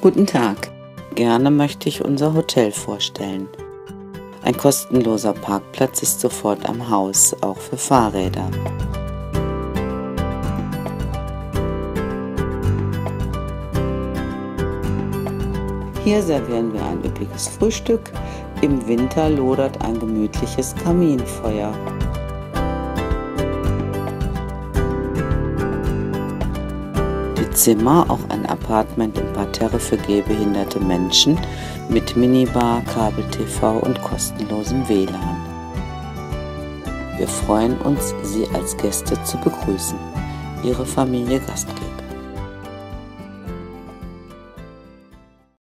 Guten Tag. Gerne möchte ich unser Hotel vorstellen. Ein kostenloser Parkplatz ist sofort am Haus, auch für Fahrräder. Hier servieren wir ein üppiges Frühstück. Im Winter lodert ein gemütliches Kaminfeuer. Zimmer, auch ein Apartment im Parterre für gehbehinderte Menschen mit Minibar, Kabel-TV und kostenlosem WLAN. Wir freuen uns, Sie als Gäste zu begrüßen. Ihre Familie Gastgeber.